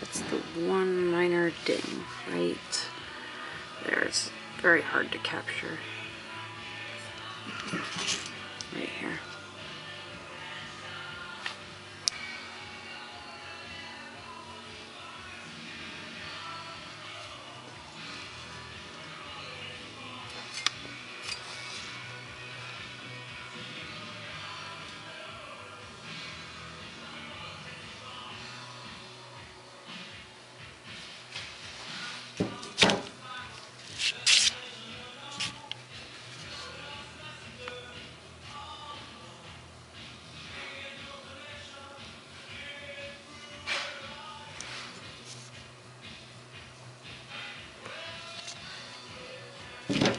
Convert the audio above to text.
That's the one minor ding right there. It's very hard to capture. Right here. フフフ。